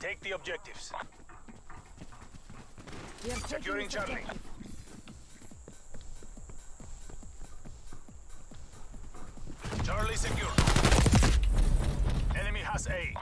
Take the objectives. Securing Charlie. Charlie secure. Enemy has A.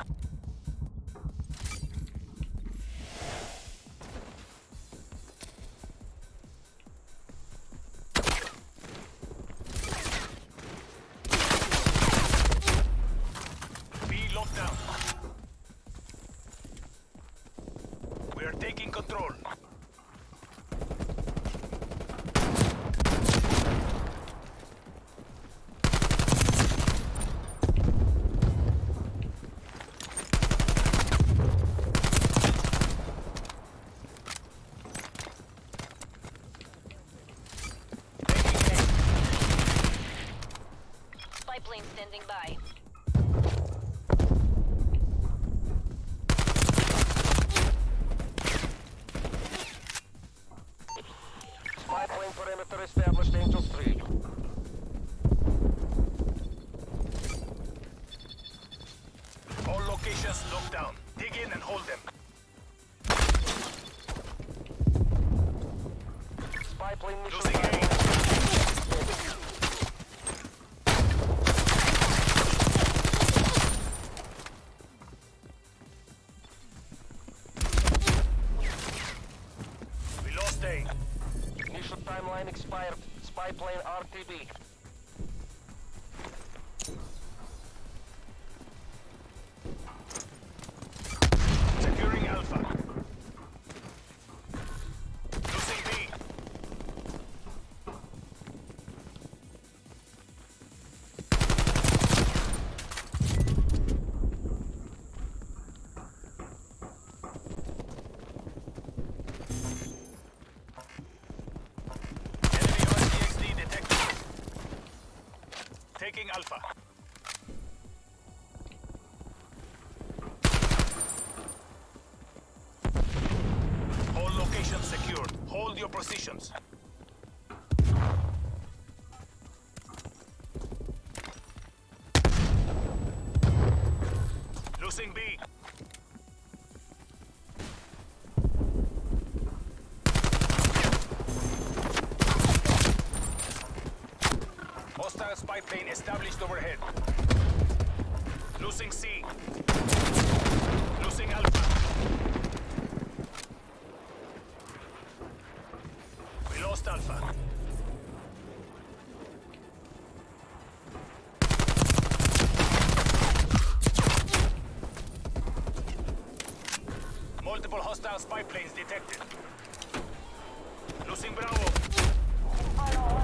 Time expired. Spy plane RTB. positions. Losing B. Hostile spy plane established overhead. Losing C. Losing Alpha. Multiple hostile spy planes detected. Losing Bravo.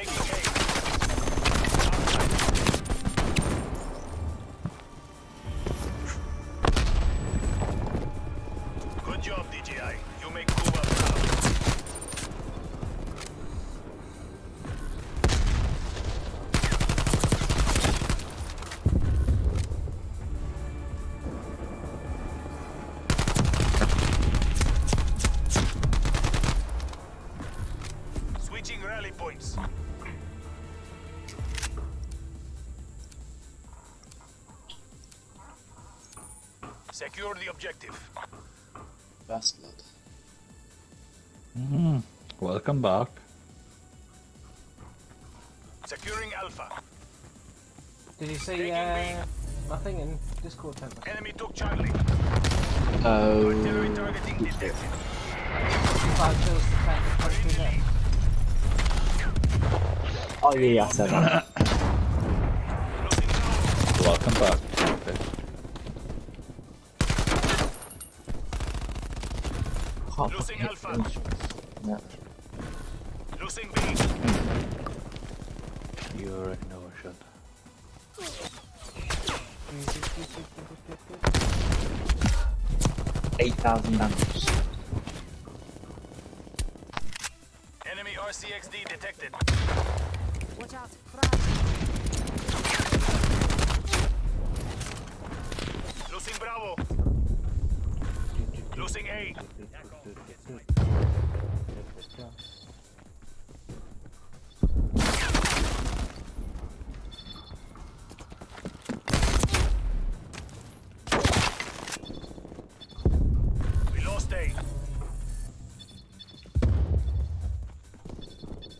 Take the. Secure the objective. Bastard. Mm, mm-hmm. welcome back. Securing Alpha. Did you see uh, in Discord? Temper? Enemy took Charlie. Oh. Artillery targeting detected. Oh yeah, I said. Welcome back. Can't Losing Alpha. those. Yeah. Losing B. You're ignored. Eight thousand damage. Enemy RCXD detected. Watch out. Losing Bravo. Losing A.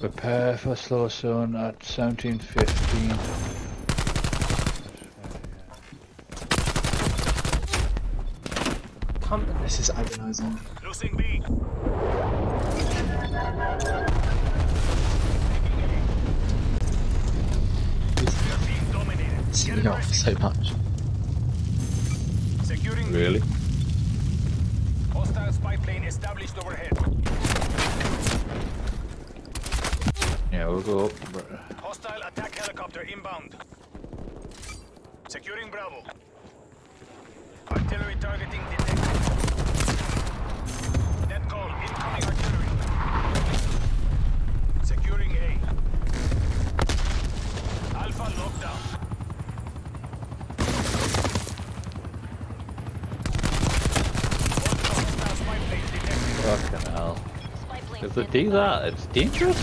Prepare for slow zone at 1715. Come to This is agonizing. Losing B. Being dominated. It's Get me off so much. Securing Really? Hostile spy plane established overhead. Yeah, we'll go up. Hostile attack helicopter inbound. Securing Bravo. Artillery targeting detected. Net call, incoming artillery. Securing A. Alpha lockdown. Hostile spy plane detected. Fucking hell. Spy plane If do that, it's dangerous.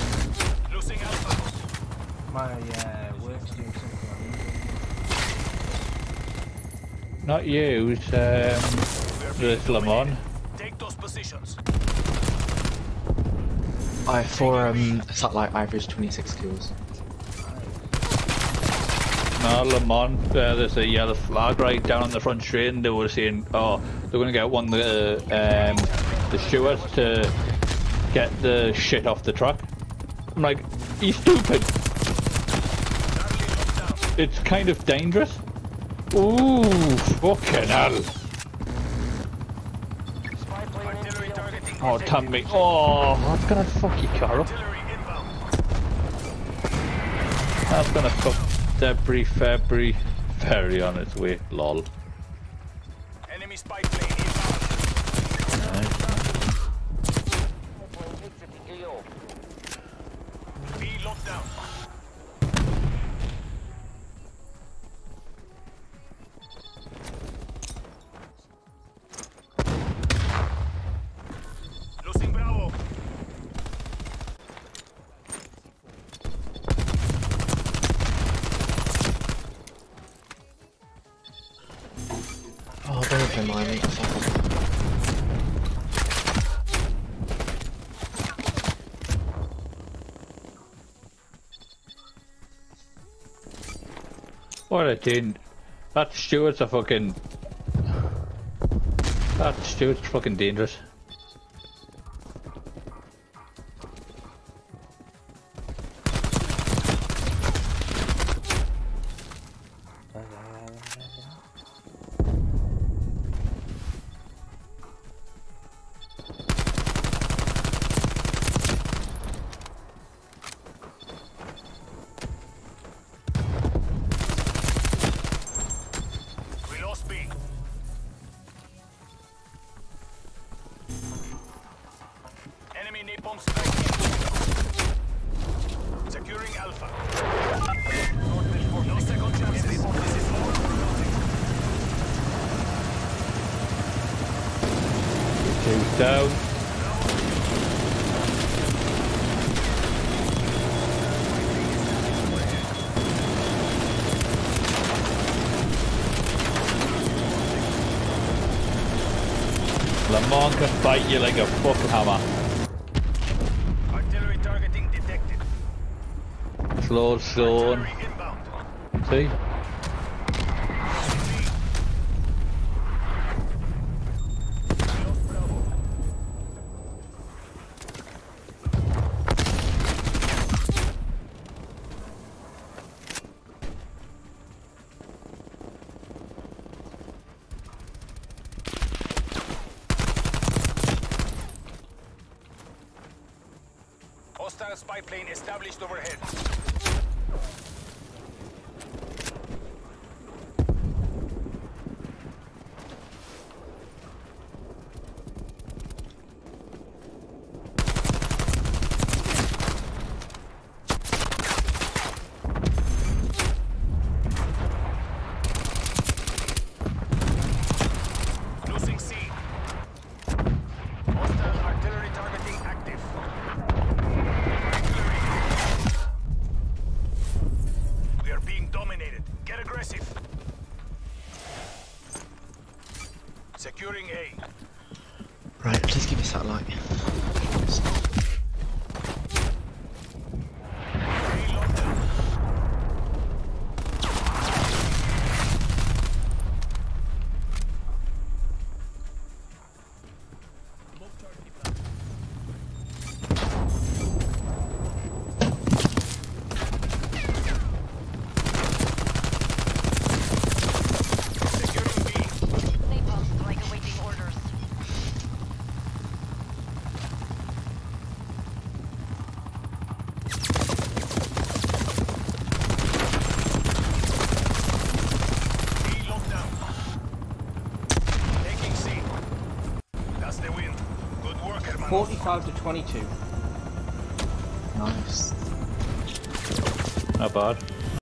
Losing Alpha. my uh, work's doing something. Not you, it's um, We are being this Lamont. Take those positions. I for um satellite average twenty six kills. No, Lamont, uh, there's a yellow flag right down on the front straight, and they were saying, oh, they're going to get one of the, um, the stewards to get the shit off the truck. I'm like, you stupid. It's kind of dangerous. Ooh, fucking hell. Oh, damn me. Oh, oh that's gonna fuck your car up. Artillery inbound. That's gonna fuck debris, February, very on its way. Lol. What a tin. That steward's a fucking. That steward's fucking dangerous. Alpha. Down. Lamont can bite you like a fucking hammer. Lord Thorn. See? Hostile spy plane established overhead. 45 to 22. Nice. Not bad.